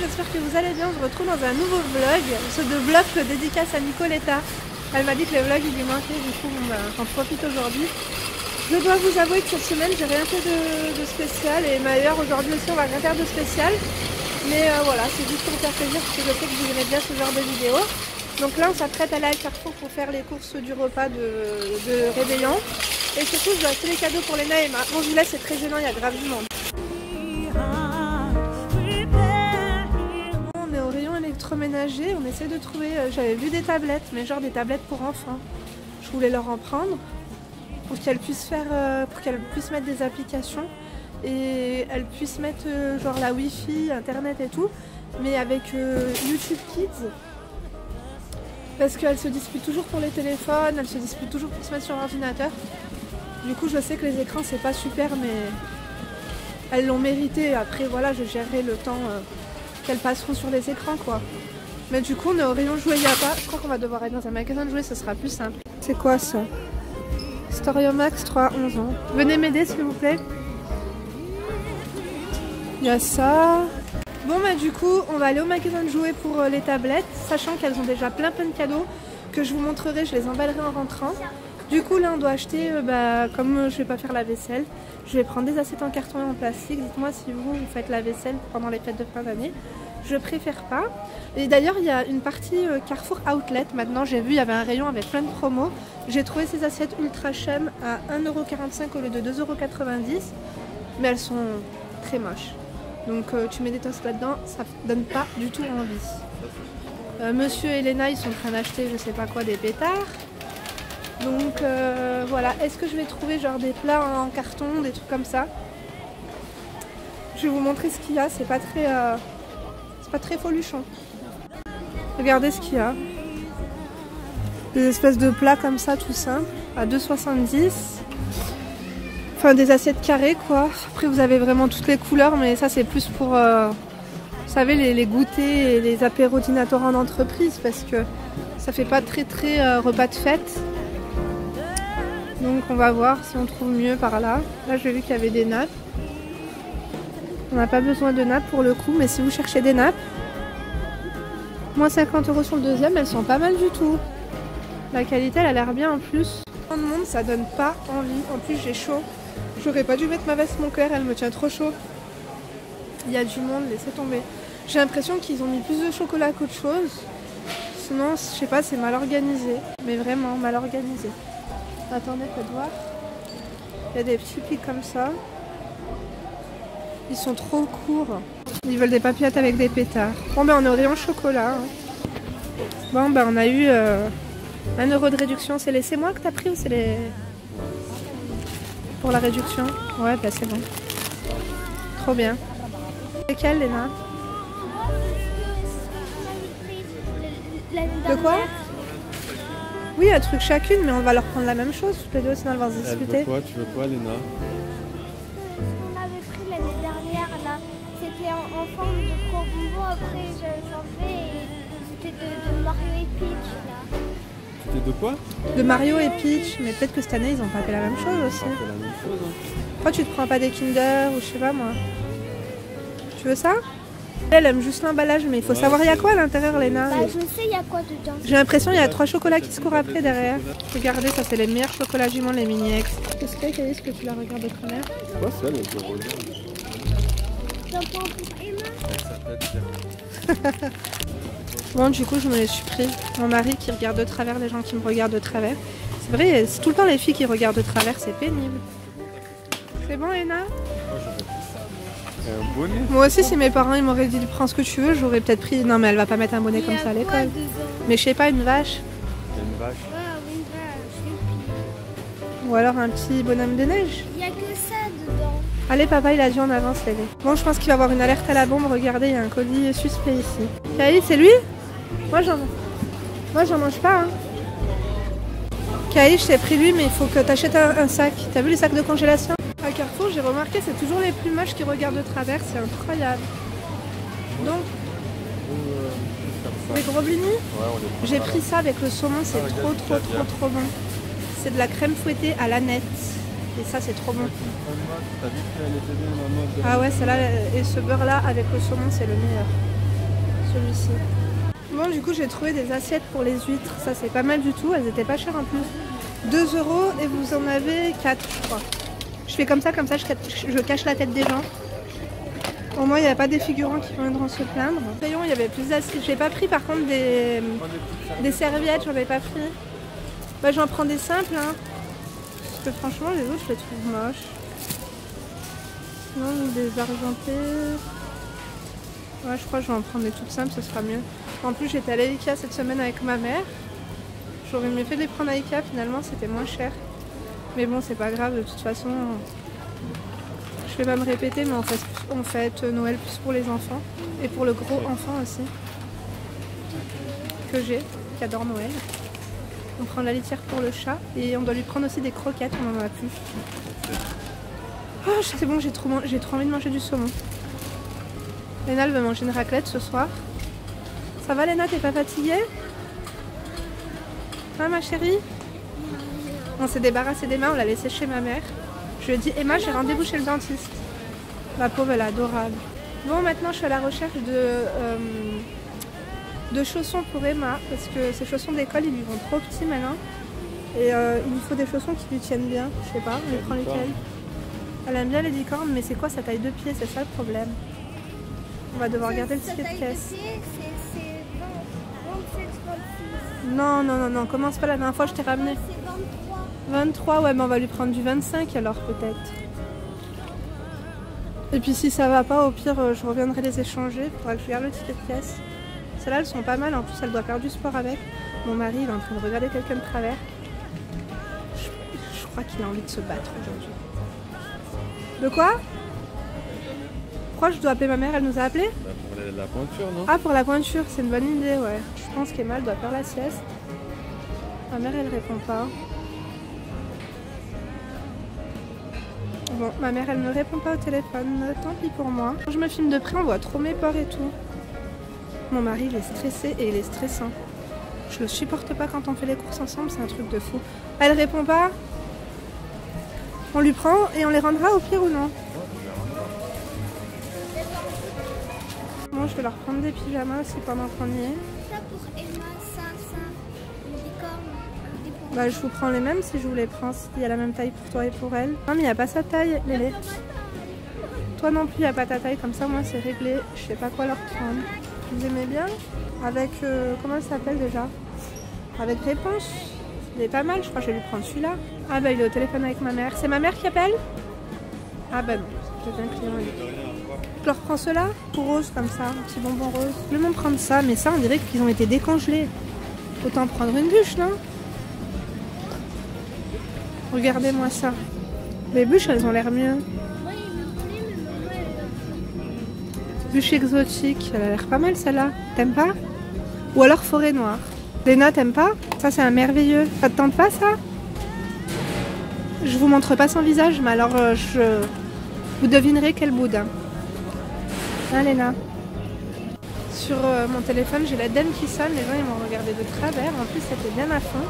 j'espère que vous allez bien. On se retrouve dans un nouveau vlog, ce de vlog dédicace à Nicoletta. Elle m'a dit que les vlogs il lui manquait, du coup bah, j'en profite aujourd'hui. Je dois vous avouer que cette semaine j'ai rien fait de, spécial et d'ailleurs aujourd'hui aussi on va rien faire de spécial. Mais euh, voilà, c'est juste pour faire plaisir parce que je sais que vous aimez bien ce genre de vidéos. Donc là on s'apprête à aller à Carrefour pour faire les courses du repas de, de réveillon. Et surtout je dois acheter les cadeaux pour Léna et Emma. Bon je vous laisse, c'est très gênant, il y a grave du monde. Électroménager, on essaie de trouver, euh, j'avais vu des tablettes, mais genre des tablettes pour enfants. Je voulais leur en prendre pour qu'elles puissent faire, euh, pour qu'elles puissent mettre des applications et elles puissent mettre euh, genre la wifi, internet et tout, mais avec YouTube Kids parce qu'elles se disputent toujours pour les téléphones, elles se disputent toujours pour se mettre sur l'ordinateur. Du coup, je sais que les écrans, c'est pas super, mais elles l'ont mérité. Après, voilà, je gérerai le temps qu'elles passeront sur les écrans, quoi. Mais du coup, on est au rayon il a pas. Je crois qu'on va devoir aller dans un magasin de jouets, ce sera plus simple. C'est quoi ça Storiomax 3 11 ans. Venez m'aider, s'il vous plaît. Il y a ça. Bon, bah, du coup, on va aller au magasin de jouets pour euh, les tablettes, sachant qu'elles ont déjà plein plein de cadeaux que je vous montrerai, je les emballerai en rentrant. Du coup, là, on doit acheter, euh, bah, comme je vais pas faire la vaisselle, je vais prendre des assiettes en carton et en plastique. Dites-moi si vous, faites la vaisselle pendant les fêtes de fin d'année. Je préfère pas. Et d'ailleurs, il y a une partie euh, Carrefour Outlet. Maintenant, j'ai vu, il y avait un rayon avec plein de promos. J'ai trouvé ces assiettes Ultra Chem à 1,45€ au lieu de 2,90€. Mais elles sont très moches. Donc, euh, tu mets des toasts là-dedans, ça donne pas du tout envie. Monsieur et Elena, ils sont en train d'acheter je sais pas quoi, des pétards. Donc euh, voilà, est-ce que je vais trouver genre des plats en carton, des trucs comme ça? Je vais vous montrer ce qu'il y a, c'est pas très euh, c'est pas très. Regardez ce qu'il y a. Des espèces de plats comme ça tout simple à 2,70. Enfin des assiettes carrées quoi. Après vous avez vraiment toutes les couleurs mais ça c'est plus pour euh, vous savez les, les goûters et les apéros en entreprise parce que ça fait pas très très repas de fête. Donc on va voir si on trouve mieux par là. Là j'ai vu qu'il y avait des nappes. On n'a pas besoin de nappes pour le coup, mais si vous cherchez des nappes, moins 50 euros sur le deuxième, elles sont pas mal du tout. La qualité elle a l'air bien en plus. Tant de monde ça donne pas envie. En plus j'ai chaud. J'aurais pas dû mettre ma veste mon cœur, elle me tient trop chaud. Il y a du monde, laissez tomber. J'ai l'impression qu'ils ont mis plus de chocolat qu'autre chose. Sinon, je sais pas, c'est mal organisé. Mais vraiment mal organisé. Attendez, faites voir. Il y a des petits pics comme ça. Ils sont trop courts. Ils veulent des papillotes avec des pétards. Bon ben on est au rayon chocolat. Hein. Bon ben on a eu euh, un euro de réduction. C'est les c'est moi que t'as pris ou c'est les... Pour la réduction? Ouais ben c'est bon. Trop bien. C'est quelle Léna De quoi? Oui, un truc chacune, mais on va leur prendre la même chose toutes les deux, sinon elles vont se discuter. Elle veut quoi? Tu veux quoi, Léna? On avait pris l'année dernière, là. C'était en, forme de crocodile, après j'avais changé et c'était de, Mario et Peach, là. C'était de quoi? De Mario et Peach, mais peut-être que cette année ils ont pas fait la même chose aussi. Pas fait la même chose, hein. Pourquoi tu te prends pas des Kinder ou je sais pas moi Tu veux ça? Elle aime juste l'emballage, mais il faut savoir il y a quoi à l'intérieur, Léna. Bah, je sais il y a quoi dedans. J'ai l'impression il y a trois chocolats qui se courent après derrière. Regardez, ça c'est les meilleurs chocolats du monde, les mini X. Qu'est-ce que c'est, ce que tu la regardes de travers C'est quoi ça, le regarde J'en prends pour Emma. bon, du coup, je me les suis pris. Mon mari qui regarde de travers les gens qui me regardent de travers. C'est vrai, c'est tout le temps les filles qui regardent de travers, c'est pénible. C'est bon, Léna? Moi aussi, si mes parents ils m'auraient dit prends ce que tu veux, j'aurais peut-être pris. Non, mais elle va pas mettre un bonnet comme ça à l'école. Mais je sais pas, une vache. Une vache. Ou alors un petit bonhomme de neige. Il y a que ça dedans. Allez, papa, il a dit on avance, Lévé. Bon, je pense qu'il va avoir une alerte à la bombe. Regardez, il y a un colis suspect ici. Kaï, c'est lui? Moi, j'en Moi, j'en mange pas. Hein. je t'ai pris lui, mais il faut que tu achètes un, un sac. T'as vu les sacs de congélation? À Carrefour, j'ai remarqué, c'est toujours les plus moches qui regardent de travers, c'est incroyable. Donc, les gros blinis J'ai pris ça avec le saumon, c'est trop trop trop trop bon. C'est de la crème fouettée à l'aneth. Et ça, c'est trop bon. Ah ouais, celle-là et ce beurre-là avec le saumon, c'est le meilleur. celui-ci. Bon, du coup, j'ai trouvé des assiettes pour les huîtres. Ça, c'est pas mal du tout. Elles étaient pas chères en plus. 2 euros et vous en avez 4, je crois. Fais comme ça, comme ça, je cache, la tête des gens. Au moins, il n'y a pas des figurants qui viendront se plaindre. Rayon, il y avait plus d'assiettes. J'ai pas pris par contre des, des serviettes, j'en ai pas pris. Bah, j'en prends des simples, hein. Parce que franchement, les autres, je les trouve moches. Sinon, des argentés. Ouais, je crois que je vais en prendre des toutes simples, ce sera mieux. En plus, j'étais à Ikea cette semaine avec ma mère. J'aurais mieux fait de les prendre à Ikea, finalement, c'était moins cher. Mais bon, c'est pas grave, de toute façon. Je vais pas me répéter, mais on fait, on fête Noël plus pour les enfants. Et pour le gros enfant aussi. Que j'ai, qui adore Noël. On prend la litière pour le chat. Et on doit lui prendre aussi des croquettes, on en a plus. Oh, c'est bon, j'ai trop, j'ai trop envie de manger du saumon. Léna, elle veut manger une raclette ce soir. Ça va Léna, t'es pas fatiguée? Hein ma chérie? On s'est débarrassé des mains, on l'a laissé chez ma mère. Je lui ai dit Emma, j'ai rendez-vous chez le dentiste. Ma pauvre, elle est adorable. Bon, maintenant je suis à la recherche de, euh, de chaussons pour Emma, parce que ses chaussons d'école, ils lui vont trop petits maintenant. Et euh, il lui faut des chaussons qui lui tiennent bien. Je sais pas, on lui prend lesquels. Elle aime bien les licornes, mais c'est quoi sa taille de pied? C'est ça le problème. On va devoir garder le ticket de caisse. Non, non, non, non, commence pas la dernière fois, je t'ai ramené. C'est 23. 23, ouais, mais on va lui prendre du 25 alors peut-être. Et puis si ça va pas, au pire, euh, je reviendrai les échanger. Faudra que je garde le ticket de caisse. Celles-là, elles sont pas mal. En plus, elle doit faire du sport avec. Mon mari, il est en train de regarder quelqu'un de travers. Je, je crois qu'il a envie de se battre aujourd'hui. De quoi? Pourquoi je dois appeler ma mère Elle nous a appelé Bah, pour la, la pointure, non? Ah, pour la pointure, c'est une bonne idée, ouais. Je pense qu'Emma elle doit faire la sieste. Ma mère, elle répond pas. Bon, ma mère, elle me répond pas au téléphone. Tant pis pour moi. Quand je me filme de près, on voit trop mes pores et tout. Mon mari, il est stressé et il est stressant. Je le supporte pas quand on fait les courses ensemble, c'est un truc de fou. Elle répond pas On lui prend et on les rendra au pire ou non Moi, je vais leur prendre des pyjamas aussi pendant qu'on y est. Bah, je vous prends les mêmes si je vous les prends, s'il y a la même taille pour toi et pour elle. Non, mais il n'y a pas sa taille, Lélé. Toi non plus, il n'y a pas ta taille, comme ça, moi, c'est réglé. Je sais pas quoi leur prendre. Vous aimez bien Avec, euh, comment elle s'appelle déjà Avec réponse. Il est pas mal, je crois que je vais lui prendre celui-là. Ah bah, il est au téléphone avec ma mère. C'est ma mère qui appelle Ah bah non, peut-être un client. Je leur prends ceux-là, tout rose comme ça, un petit bonbon rose. Je vais m'en prendre ça, mais ça, on dirait qu'ils ont été décongelés. Autant prendre une bûche, non? Regardez-moi ça. Les bûches, elles ont l'air mieux. Bûche exotique, elle a l'air pas mal celle-là. T'aimes pas? Ou alors forêt noire. Léna, t'aimes pas? Ça, c'est un merveilleux. Ça te tente pas, ça? Je vous montre pas son visage, mais alors euh, je... vous devinerez quel boudin. Hein, Léna? Sur euh, mon téléphone, j'ai la dème qui sonne. Les gens, ils m'ont regardé de travers. En plus, c'était bien à fond.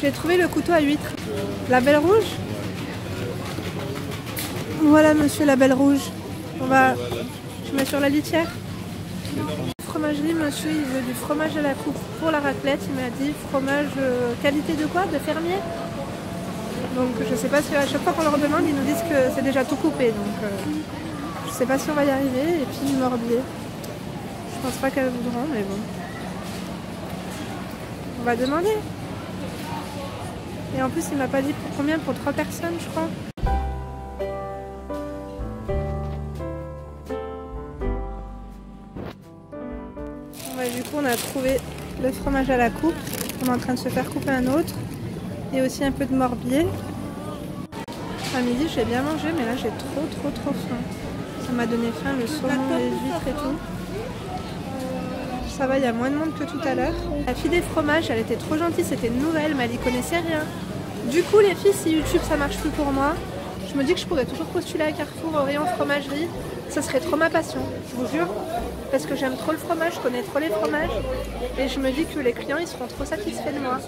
J'ai trouvé le couteau à huître. La belle rouge Voilà, monsieur la belle rouge. On va... Je mets sur la litière. Fromagerie, monsieur, il veut du fromage à la coupe pour la raclette. Il m'a dit fromage euh, qualité de quoi De fermier Donc je sais pas si à chaque fois qu'on leur demande, ils nous disent que c'est déjà tout coupé. Donc euh, je sais pas si on va y arriver. Et puis du morbier. Je pense pas qu'elles voudront, mais bon. On va demander. Et en plus, il m'a pas dit pour combien Pour trois personnes, je crois. Ouais, du coup, on a trouvé le fromage à la coupe. On est en train de se faire couper un autre. Et aussi un peu de morbier. À midi, j'ai bien mangé, mais là, j'ai trop, trop, trop faim. Ça m'a donné faim, le saumon, les huîtres et tout. Ça va, il y a moins de monde que tout à l'heure. La fille des fromages, elle était trop gentille, c'était une nouvelle, mais elle y connaissait rien. Du coup, les filles, si YouTube ça marche plus pour moi, je me dis que je pourrais toujours postuler à Carrefour au rayon fromagerie. Ça serait trop ma passion, je vous jure. Parce que j'aime trop le fromage, je connais trop les fromages. Et je me dis que les clients, ils seront trop satisfaits de moi.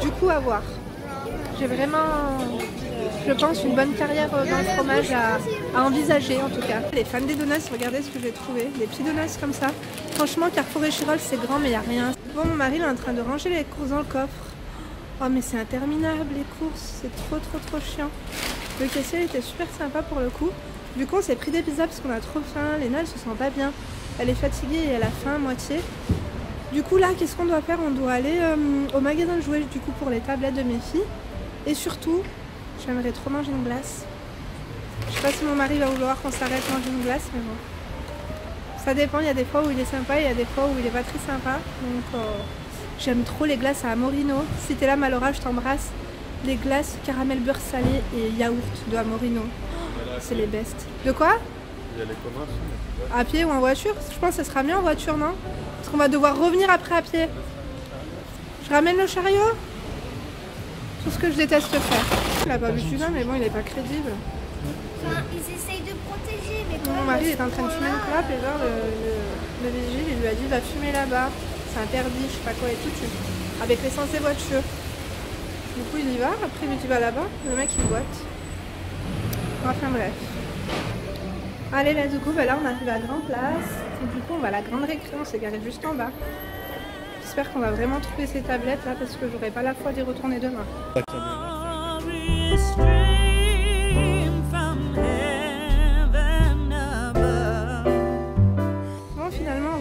Du coup, à voir. J'ai vraiment, je pense, une bonne carrière euh, dans le fromage à, envisager en tout cas. Les fans des donuts, regardez ce que j'ai trouvé. Des petits donuts comme ça. Franchement, Carrefour et Chirol, c'est grand, mais il n'y a rien. Bon, mon mari il est en train de ranger les courses dans le coffre. Oh, mais c'est interminable les courses. C'est trop, trop, trop chiant. Le caissier était super sympa pour le coup. Du coup, on s'est pris des pizzas parce qu'on a trop faim. Léna, elle se sent pas bien. Elle est fatiguée et elle a faim à moitié. Du coup, là, qu'est-ce qu'on doit faire? On doit aller euh, au magasin de jouets du coup pour les tablettes de mes filles. Et surtout, j'aimerais trop manger une glace. Je sais pas si mon mari va vouloir qu'on s'arrête manger une glace, mais bon. Ça dépend, il y a des fois où il est sympa et il y a des fois où il est pas très sympa. Donc euh, j'aime trop les glaces à Amorino. Si t'es là, Malora, je t'embrasse. Les glaces caramel beurre salé et yaourt de Amorino. C'est les best. De quoi? Il y a les communs. À pied ou en voiture? Je pense que ce sera mieux en voiture, non? Parce qu'on va devoir revenir après à pied. Je ramène le chariot? Tout ce que je déteste faire. Il a pas vu celui-là, mais bon, il est pas crédible. Enfin, ils essayent de protéger, mais quand Mon mari est en train de fumer une là. clope et genre le, le, le vigile il lui a dit va fumer là-bas. C'est interdit, je sais pas quoi et tout. tu- Avec l'essence des voitures. Du coup il y va, après il dit va là-bas. Le mec il boite. Enfin bref. Allez là du coup bah, là on arrive à la grande place. Et du coup on va à la grande récré, on s'est garé juste en bas. J'espère qu'on va vraiment trouver ces tablettes là parce que j'aurai pas la foi d'y retourner demain.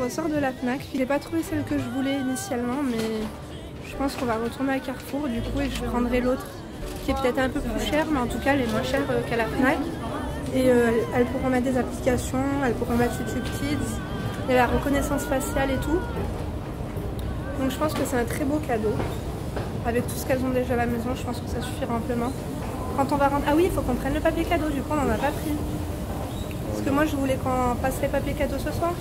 Ressort de la FNAC. Je n'ai pas trouvé celle que je voulais initialement, mais je pense qu'on va retourner à Carrefour du coup et je prendrai l'autre qui est peut-être un peu plus chère, mais en tout cas, elle est moins chère euh, qu'à la FNAC. Et euh, elles pourront mettre des applications, elles pourront mettre YouTube Kids, a la reconnaissance faciale et tout. Donc je pense que c'est un très beau cadeau. Avec tout ce qu'elles ont déjà à la maison, je pense que ça suffira amplement. Quand on va rentrer... Ah oui, il faut qu'on prenne le papier cadeau, du coup on n'en a pas pris. Parce que moi je voulais qu'on passe les papiers cadeaux ce soir.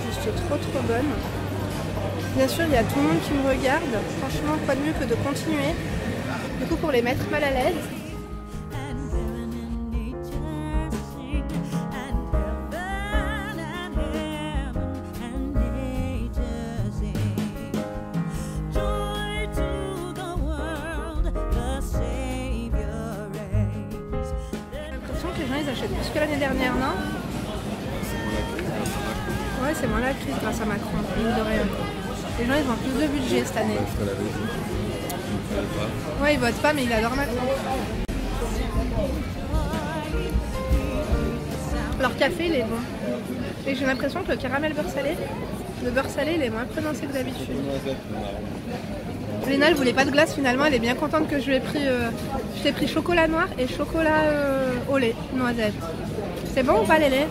Juste trop trop bonnes. Bien sûr, il y a tout le monde qui me regarde. Franchement, quoi de mieux que de continuer. Du coup, pour les mettre mal à l'aise, l'impression que les gens ils achètent plus que l'année dernière, non? Ouais, c'est moins la crise grâce à Macron, mine de rien. Les gens ils ont plus de budget cette année. Ouais, ils votent pas, mais ils adorent Macron. Leur café, il est bon. Et j'ai l'impression que le caramel beurre salé, le beurre salé, il est moins prononcé que d'habitude. Léna, elle voulait pas de glace finalement, elle est bien contente que je lui ai pris, euh, je t'ai pris chocolat noir et chocolat euh, au lait, noisette. C'est bon ou pas laits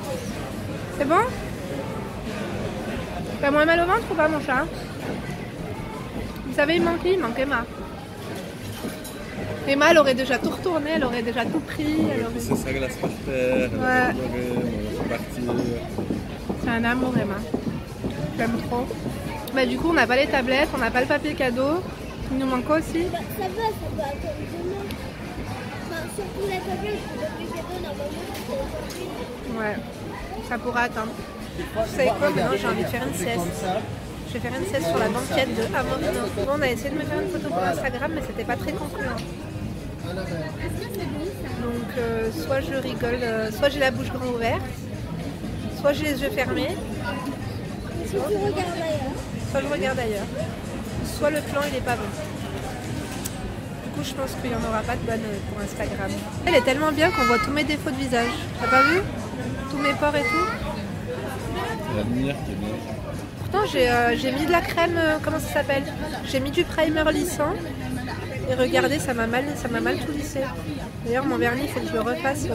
C'est bon? T'as moins mal au ventre ou pas mon chat Vous savez, il manque qui Il manque Emma. Emma, elle aurait déjà tout retourné, elle aurait déjà tout pris. Elle aurait... C'est sa glace par terre. Elle Ouais. C'est un amour Emma. J'aime trop. Bah du coup on n'a pas les tablettes, on n'a pas le papier cadeau. Il nous manque quoi aussi Bah, ça va, ça va attendre demain. Enfin, surtout la tablette, le papier cadeau, normalement, c'est aujourd'hui. Ouais, ça pourra attendre. Vous savez quoi Maintenant j'ai envie de faire une sieste. Je vais faire une sieste sur la banquette de Amorino. Bon, on a essayé de me faire une photo pour Instagram, mais c'était pas très concluant. Donc, euh, soit je rigole, euh, soit j'ai la bouche grande ouverte, soit j'ai les yeux fermés, soit je regarde ailleurs, soit le plan il est pas bon. Du coup, je pense qu'il n'y en aura pas de bonne euh, pour Instagram. Elle est tellement bien qu'on voit tous mes défauts de visage. T'as pas vu? Tous mes pores et tout? La qui est. Pourtant, j'ai euh, j'ai mis de la crème, euh, comment ça s'appelle? J'ai mis du primer lissant. Et regardez, ça m'a mal, tout lissé. D'ailleurs, mon vernis, il faut que je le refasse.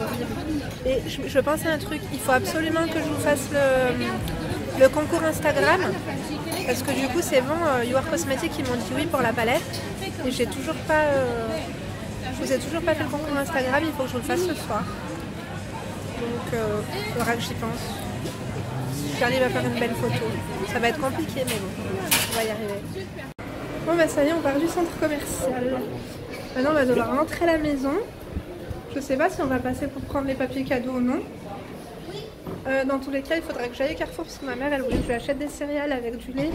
Et je, pense à un truc, il faut absolument que je vous fasse le, concours Instagram. Parce que du coup, c'est bon, euh, You Are Cosmetics, ils m'ont dit oui pour la palette. Et j'ai toujours pas. je vous ai toujours pas fait le concours Instagram, il faut que je vous le fasse ce soir. Donc, il faudra que j'y pense. J'arrive à faire une belle photo. Ça va être compliqué, mais bon, on va y arriver. Bon, bah ça y est, on part du centre commercial. Maintenant, on va devoir rentrer à la maison. Je sais pas si on va passer pour prendre les papiers cadeaux ou non. Euh, dans tous les cas, il faudra que j'aille au Carrefour parce que ma mère, elle voulait que je lui achète des céréales avec du lait.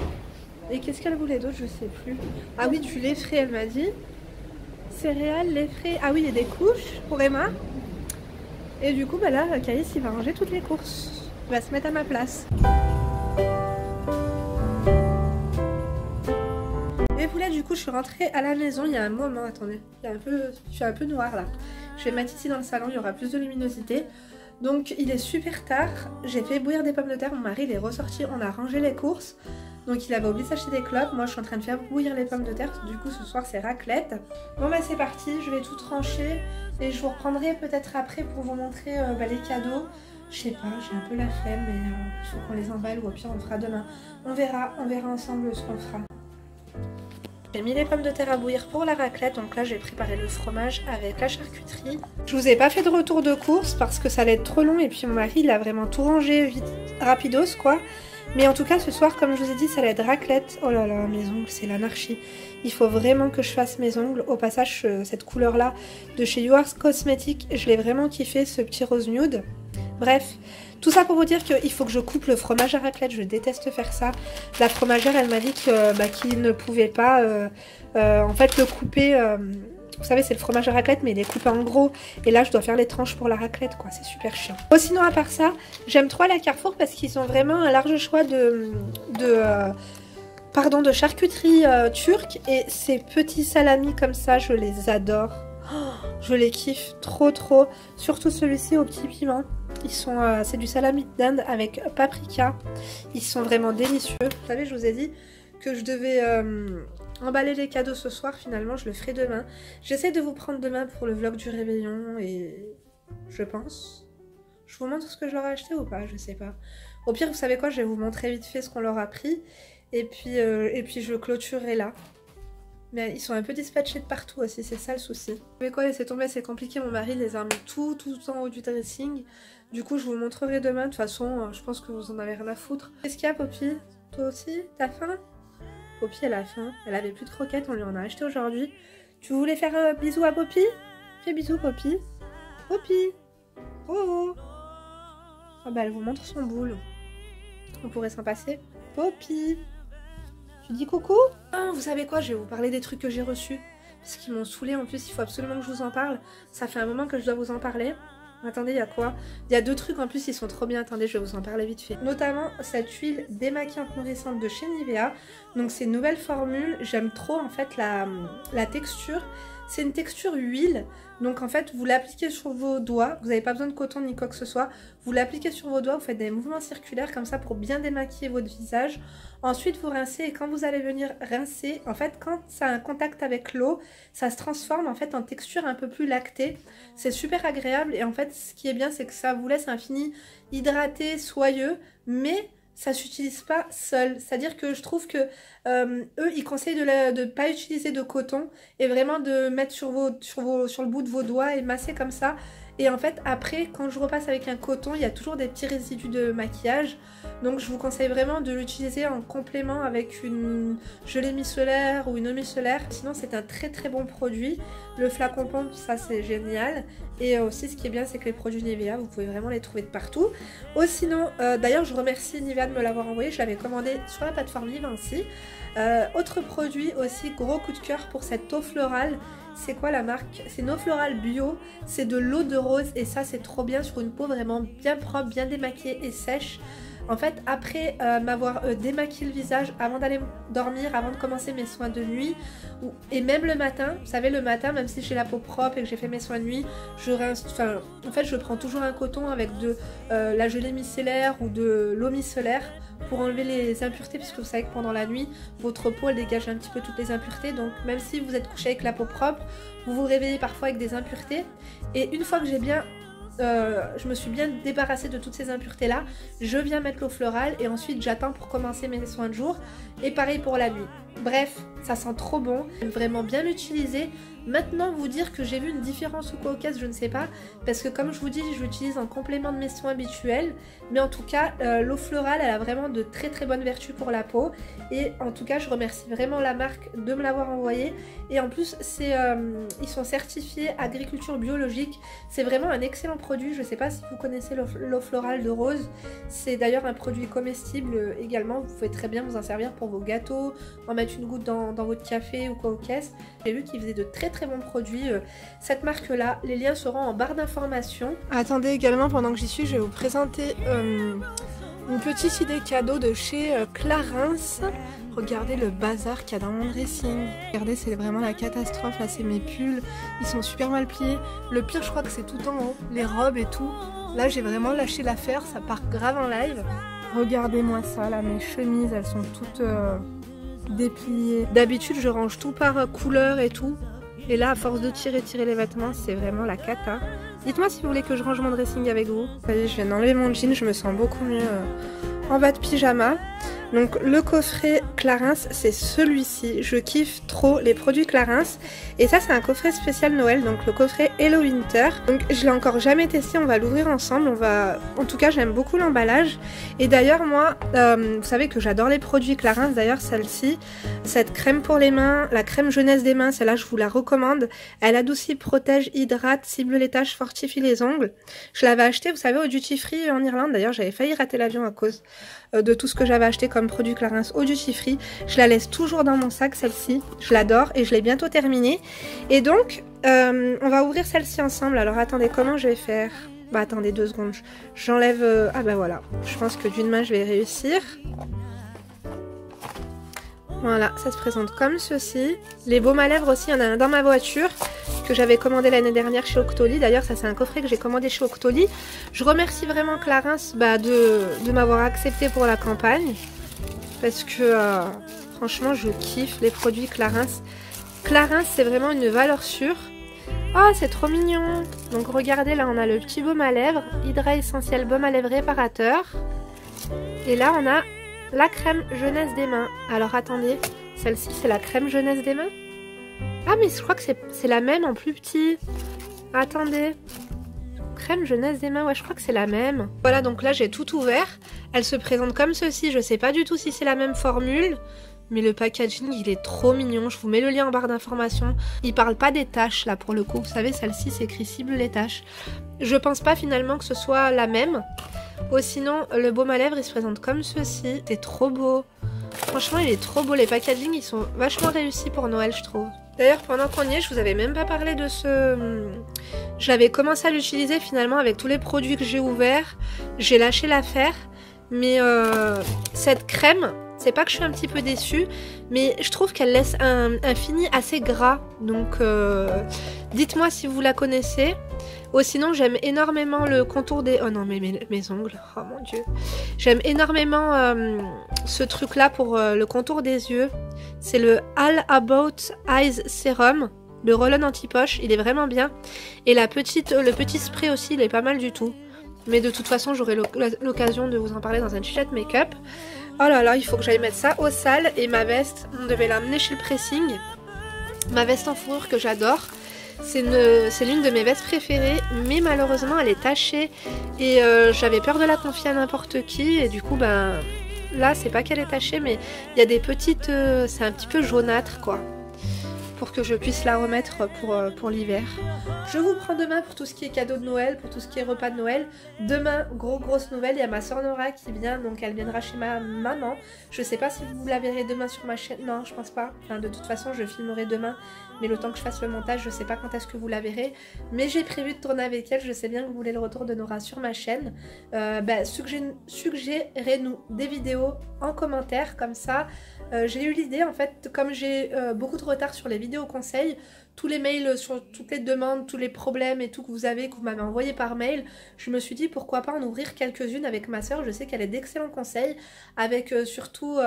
Et qu'est-ce qu'elle voulait d'autre Je sais plus. Ah oui, du lait frais, elle m'a dit. Céréales, lait frais. Ah oui, et des couches pour Emma. Et du coup, bah là, Caïs, il va ranger toutes les courses. Va se mettre à ma place. Et voilà, du coup, je suis rentrée à la maison il y a un moment. Attendez, il y a un peu, je suis un peu noire là. Je vais mettre ici dans le salon, il y aura plus de luminosité. Donc, il est super tard. J'ai fait bouillir des pommes de terre. Mon mari, il est ressorti. On a rangé les courses. Donc, il avait oublié d'acheter des clopes. Moi, je suis en train de faire bouillir les pommes de terre. Du coup, ce soir, c'est raclette. Bon, bah, c'est parti. Je vais tout trancher. Et je vous reprendrai peut-être après pour vous montrer euh, bah, les cadeaux. Je sais pas, j'ai un peu la flemme, mais euh, il faut qu'on les emballe ou au pire on fera demain. On verra, on verra ensemble ce qu'on fera. J'ai mis les pommes de terre à bouillir pour la raclette, donc là j'ai préparé le fromage avec la charcuterie. Je vous ai pas fait de retour de course parce que ça allait être trop long et puis mon mari il a vraiment tout rangé vite, rapidos quoi. Mais en tout cas ce soir comme je vous ai dit ça allait être raclette. Oh là là mes ongles c'est l'anarchie. Il faut vraiment que je fasse mes ongles. Au passage euh, cette couleur là de chez Yours Cosmetics je l'ai vraiment kiffé ce petit rose nude. Bref, tout ça pour vous dire qu'il faut que je coupe le fromage à raclette, je déteste faire ça. La fromagère, elle m'a dit bah, qu'il ne pouvait pas, euh, euh, en fait, le couper. euh, vous savez, c'est le fromage à raclette, mais il est coupé en gros. Et là, je dois faire les tranches pour la raclette, quoi. C'est super chiant. Sinon, à part ça, j'aime trop la Carrefour parce qu'ils ont vraiment un large choix de, de, charcuterie turque. Et ces petits salamis comme ça, je les adore. Je les kiffe trop, trop. Surtout celui-ci au petit piment. Ils sont, euh, c'est du salami d'Inde avec paprika. Ils sont vraiment délicieux. Vous savez, je vous ai dit que je devais euh, emballer les cadeaux ce soir. Finalement, je le ferai demain. J'essaie de vous prendre demain pour le vlog du réveillon et je pense. Je vous montre ce que je leur ai acheté ou pas, je sais pas. Au pire, vous savez quoi, je vais vous montrer vite fait ce qu'on leur a pris. Et puis, euh, et puis je clôturerai là. Mais ils sont un peu dispatchés de partout aussi, c'est ça le souci. Savez quoi, laissez tomber, c'est compliqué. Mon mari les a mis tout, tout en haut du dressing. Du coup, je vous montrerai demain. De toute façon, euh, je pense que vous en avez rien à foutre. Qu'est-ce qu'il y a, Poppy? Toi aussi? T'as faim? Poppy, elle a faim. Elle avait plus de croquettes, on lui en a acheté aujourd'hui. Tu voulais faire un bisou à Poppy? Fais bisou, Poppy. Poppy Oh Ah bah, elle vous montre son boule. On pourrait s'en passer. Poppy dis coucou Ah, vous savez quoi Je vais vous parler des trucs que j'ai reçus. Parce qu'ils m'ont saoulé en plus, il faut absolument que je vous en parle. Ça fait un moment que je dois vous en parler. Attendez, il y a quoi? Il y a deux trucs en plus, ils sont trop bien. Attendez, je vais vous en parler vite fait. Notamment cette huile démaquillante nourrissante de chez Nivea. Donc c'est une nouvelle formule. J'aime trop en fait la, la texture. C'est une texture huile. Donc en fait, vous l'appliquez sur vos doigts. Vous n'avez pas besoin de coton ni quoi que ce soit. Vous l'appliquez sur vos doigts. Vous faites des mouvements circulaires comme ça pour bien démaquiller votre visage. Ensuite, vous rincez et quand vous allez venir rincer, en fait, quand ça a un contact avec l'eau, ça se transforme en fait en texture un peu plus lactée. C'est super agréable et en fait, ce qui est bien, c'est que ça vous laisse un fini hydraté, soyeux, mais ça s'utilise pas seul. C'est-à-dire que je trouve que euh, eux, ils conseillent de ne pas utiliser de coton et vraiment de mettre sur, sur le bout de vos doigts et masser comme ça. Et en fait, après, quand je repasse avec un coton, il y a toujours des petits résidus de maquillage. Donc, je vous conseille vraiment de l'utiliser en complément avec une gelée micellaire ou une eau micellaire. Sinon, c'est un très très bon produit. Le flacon pompe, ça c'est génial. Et aussi, ce qui est bien, c'est que les produits Nivea, vous pouvez vraiment les trouver de partout. Oh, sinon, euh, d'ailleurs, je remercie Nivea de me l'avoir envoyé. Je l'avais commandé sur la plateforme Vivancy. Euh, autre produit aussi, gros coup de cœur pour cette eau florale. C'est quoi la marque C'est une eau florale bio. C'est de l'eau de rose et ça, c'est trop bien sur une peau vraiment bien propre, bien démaquillée et sèche. En fait, après euh, m'avoir euh, démaquillé le visage, avant d'aller dormir, avant de commencer mes soins de nuit, ou- et même le matin, vous savez, le matin, même si j'ai la peau propre et que j'ai fait mes soins de nuit, je rince, en fait, je prends toujours un coton avec de euh, la gelée micellaire ou de l'eau micellaire pour enlever les impuretés, puisque vous savez que pendant la nuit, votre peau, elle dégage un petit peu toutes les impuretés. Donc, même si vous êtes couché avec la peau propre, vous vous réveillez parfois avec des impuretés. Et une fois que j'ai bien euh, je me suis bien débarrassée de toutes ces impuretés là. Je viens mettre l'eau florale et ensuite j'attends pour commencer mes soins de jour. Et pareil pour la nuit. Bref, ça sent trop bon, vraiment bien l'utiliser. Maintenant, vous dire que j'ai vu une différence ou quoi au caisse, je ne sais pas, parce que comme je vous dis, je l'utilise en complément de mes soins habituels. Mais en tout cas, euh, l'eau florale, elle a vraiment de très très bonnes vertus pour la peau. Et en tout cas, je remercie vraiment la marque de me l'avoir envoyé. Et en plus, euh, ils sont certifiés agriculture biologique. C'est vraiment un excellent produit. Je ne sais pas si vous connaissez l'eau l'eau florale de rose. C'est d'ailleurs un produit comestible euh, également. Vous pouvez très bien vous en servir pour vos gâteaux, en mettre une goutte dans, votre café ou quoi aux caisses. J'ai vu qu'ils faisaient de très très bons produits. euh, Cette marque-là, les liens seront en barre d'informations. Attendez également, pendant que j'y suis, je vais vous présenter euh, une petite idée cadeau de chez euh, Clarins. Regardez le bazar qu'il y a dans mon dressing. Regardez, c'est vraiment la catastrophe. Là, c'est mes pulls. Ils sont super mal pliés. Le pire, je crois que c'est tout en haut. Les robes et tout. Là, j'ai vraiment lâché l'affaire. Ça part grave en live. Regardez-moi ça, là. Mes chemises, elles sont toutes euh, dépliées. D'habitude, je range tout par euh, couleur et tout. Et là, à force de tirer, tirer les vêtements, c'est vraiment la cata. Dites-moi si vous voulez que je range mon dressing avec vous. Y est, je viens d'enlever mon jean. Je me sens beaucoup mieux euh, en bas de pyjama. Donc le coffret Clarins, c'est celui-ci. Je kiffe trop les produits Clarins. Et ça, c'est un coffret spécial Noël, donc le coffret Hello Winter. Donc je l'ai encore jamais testé, on va l'ouvrir ensemble. On va... En tout cas, j'aime beaucoup l'emballage. Et d'ailleurs, moi, euh, vous savez que j'adore les produits Clarins. D'ailleurs, celle-ci, cette crème pour les mains, la crème jeunesse des mains, celle-là, je vous la recommande. Elle adoucit, protège, hydrate, cible les taches, fortifie les ongles. Je l'avais acheté, vous savez, au duty free en Irlande. D'ailleurs, j'avais failli rater l'avion à cause de tout ce que j'avais acheté comme produit Clarins au duty free. Je la laisse toujours dans mon sac, celle-ci. Je l'adore et je l'ai bientôt terminée. Et donc, euh, on va ouvrir celle-ci ensemble. Alors attendez, comment je vais faire? Bah attendez deux secondes. J'enlève... euh, Ah bah voilà. Je pense que d'une main, je vais réussir. Voilà, ça se présente comme ceci. Les baumes à lèvres aussi, il y en a un dans ma voiture que j'avais commandé l'année dernière chez Octoly. D'ailleurs, ça c'est un coffret que j'ai commandé chez Octoly. Je remercie vraiment Clarins bah, de, m'avoir accepté pour la campagne. Parce que euh, franchement, je kiffe les produits Clarins. Clarins, c'est vraiment une valeur sûre. Oh, c'est trop mignon Donc regardez, là on a le petit baume à lèvres, Hydra Essentiel Baume à lèvres réparateur. Et là on a la crème jeunesse des mains. Alors attendez, celle-ci c'est la crème jeunesse des mains? Ah mais je crois que c'est la même en plus petit. Attendez. Crème jeunesse des mains, ouais je crois que c'est la même. Voilà donc là j'ai tout ouvert. Elle se présente comme ceci, je sais pas du tout si c'est la même formule. Mais le packaging, il est trop mignon. Je vous mets le lien en barre d'informations. Il parle pas des taches, là, pour le coup. Vous savez, celle-ci, c'est écrit cible les taches. Je pense pas finalement que ce soit la même. Ou sinon, le baume à lèvres, il se présente comme ceci. C'est trop beau. Franchement, il est trop beau. Les packaging, ils sont vachement réussis pour Noël, je trouve. D'ailleurs, pendant qu'on y est, je vous avais même pas parlé de ce... Je l'avais commencé à l'utiliser finalement avec tous les produits que j'ai ouverts. J'ai lâché l'affaire. Mais euh, cette crème, c'est pas que je suis un petit peu déçue, mais je trouve qu'elle laisse un, un fini assez gras. Donc euh, dites-moi si vous la connaissez. Ou sinon, j'aime énormément le contour des... Oh non, mes, ongles. Oh mon dieu. J'aime énormément euh, ce truc-là pour euh, le contour des yeux. C'est le All About Eyes Serum. Le roll-on anti-poche, il est vraiment bien. Et la petite, le petit spray aussi, il est pas mal du tout. Mais de toute façon, j'aurai l'oc- l'occasion de vous en parler dans un chit make-up. Oh là là, il faut que j'aille mettre ça au sale. Et ma veste, on devait l'amener chez le pressing. Ma veste en fourrure que j'adore. C'est une- c'est l'une de mes vestes préférées, mais malheureusement elle est tachée. Et euh, j'avais peur de la confier à n'importe qui. Et du coup ben là c'est pas qu'elle est tachée mais il y a des petites, euh, c'est un petit peu jaunâtre quoi pour que je puisse la remettre pour, euh, pour l'hiver. Je vous prends demain pour tout ce qui est cadeau de Noël, pour tout ce qui est repas de Noël. Demain, gros grosse nouvelle, il y a ma soeur Nora qui vient, donc elle viendra chez ma maman. Je sais pas si vous la verrez demain sur ma chaîne, non je pense pas. Enfin, de toute façon je filmerai demain, mais le temps que je fasse le montage, je sais pas quand est-ce que vous la verrez. Mais j'ai prévu de tourner avec elle, je sais bien que vous voulez le retour de Nora sur ma chaîne. Euh, suggé- suggérez-nous des vidéos en commentaire, comme ça. Euh, j'ai eu l'idée en fait, comme j'ai euh, beaucoup de retard sur les vidéos conseils, tous les mails sur toutes les demandes, tous les problèmes et tout que vous avez, que vous m'avez envoyé par mail, je me suis dit pourquoi pas en ouvrir quelques-unes avec ma soeur. Je sais qu'elle est d'excellents conseils, avec euh, surtout,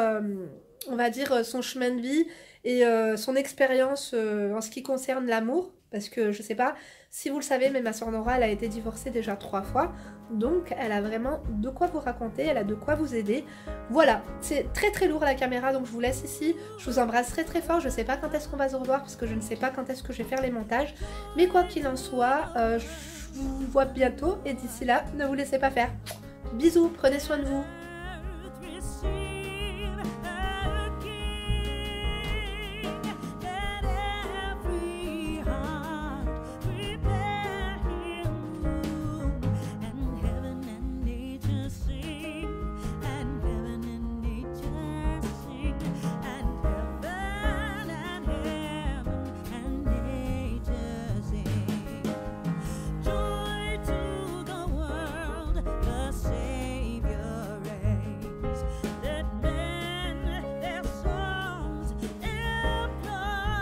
on va dire, son chemin de vie et son expérience en ce qui concerne l'amour. Parce que je sais pas Si vous le savez, mais ma soeur Nora, a été divorcée déjà trois fois. Donc elle a vraiment de quoi vous raconter, elle a de quoi vous aider. Voilà, c'est très très lourd la caméra, donc je vous laisse ici. Je vous embrasse très très fort. Je sais pas quand est-ce qu'on va se revoir parce que je ne sais pas quand est-ce que je vais faire les montages. Mais quoi qu'il en soit, euh, je vous vois bientôt et d'ici là, ne vous laissez pas faire. Bisous, prenez soin de vous.